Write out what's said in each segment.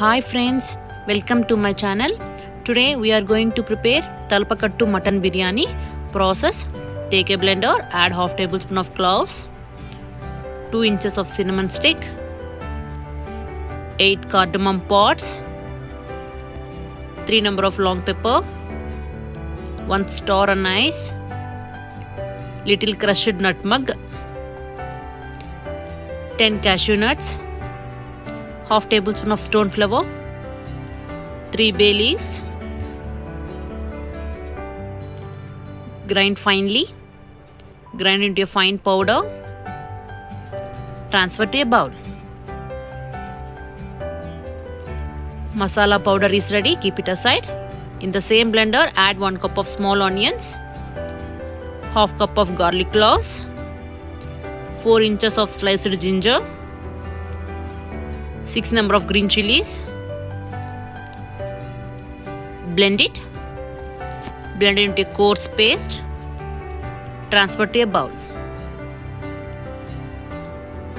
Hi friends, welcome to my channel. Today we are going to prepare Thalapakattu mutton biryani. Process: Take a blender, add half tablespoon of cloves, 2 inches of cinnamon stick, 8 cardamom pods, 3 number of long pepper, 1 star anise, little crushed nutmeg, 10 cashew nuts, half tablespoon of stone flower, 3 bay leaves, grind finely, grind into a fine powder, transfer to a bowl. Masala powder is ready, keep it aside. In the same blender, add 1 cup of small onions, half cup of garlic cloves, 4 inches of sliced ginger, 6 number of green chilies. Blend it. Blend it into a coarse paste. Transfer to a bowl.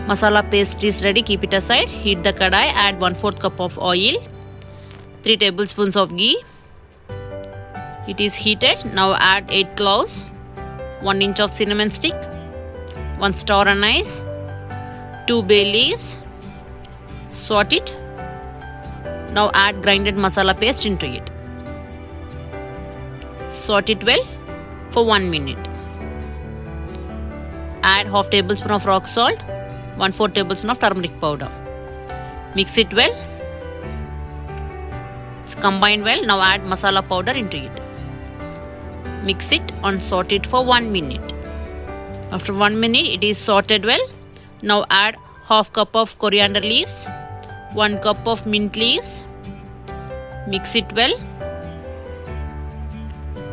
Masala paste is ready. Keep it aside. Heat the kadai. Add 1 4th cup of oil. 3 tablespoons of ghee. It is heated. Now add 8 cloves. 1 inch of cinnamon stick. 1 star anise. 2 bay leaves. Saute it. Now add grinded masala paste into it. Saute it well for 1 minute. Add half tablespoon of rock salt, 1 4 tablespoon of turmeric powder. Mix it well. It's combined well. Now add masala powder into it. Mix it and saute it for 1 minute. After 1 minute it is sauteed well. Now add half cup of coriander leaves, 1 cup of mint leaves. Mix it well.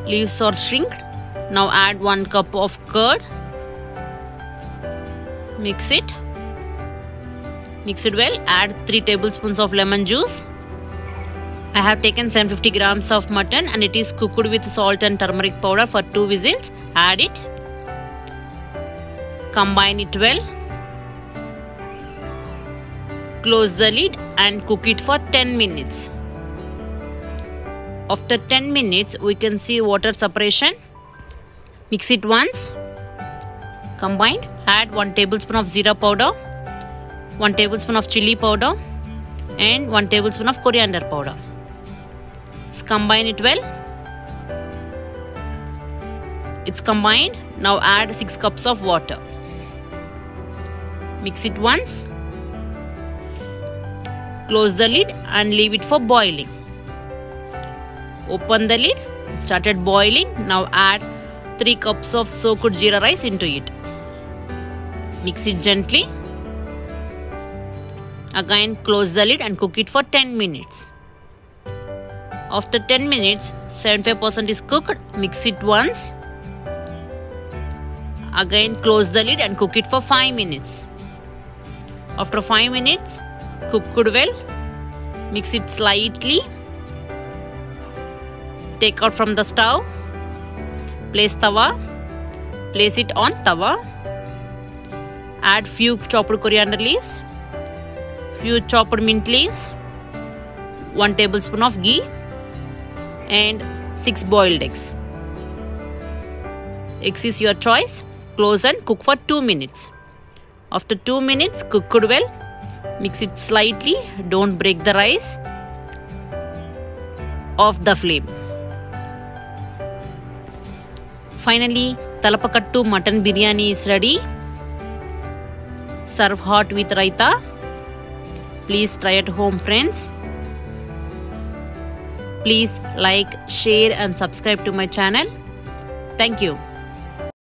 Leaves are shrinked. Now add 1 cup of curd. Mix it. Mix it well. Add 3 tablespoons of lemon juice. I have taken 750 grams of mutton and it is cooked with salt and turmeric powder for 2 whistles. Add it. Combine it well. Close the lid and cook it for 10 minutes. After 10 minutes, we can see water separation. Mix it once. Combined, add 1 tablespoon of zira powder, 1 tablespoon of chili powder, and 1 tablespoon of coriander powder. Let's combine it well. It's combined. Now add 6 cups of water. Mix it once. Close the lid and leave it for boiling. Open the lid. It started boiling. Now add 3 cups of soaked jeera rice into it. Mix it gently. Again close the lid and cook it for 10 minutes. After 10 minutes, 75% is cooked. Mix it once. Again close the lid and cook it for 5 minutes. After 5 minutes, cooked well. Mix it slightly. Take out from the stove. Place tawa. Place it on tawa. Add few chopped coriander leaves. Few chopped mint leaves. 1 tablespoon of ghee. And 6 boiled eggs. Eggs is your choice. Close and cook for 2 minutes. After 2 minutes, cooked well. Mix it slightly. Don't break the rice. Off the flame. Finally, Thalapakattu mutton biryani is ready. Serve hot with raita. Please try at home, friends. Please like, share, and subscribe to my channel. Thank you.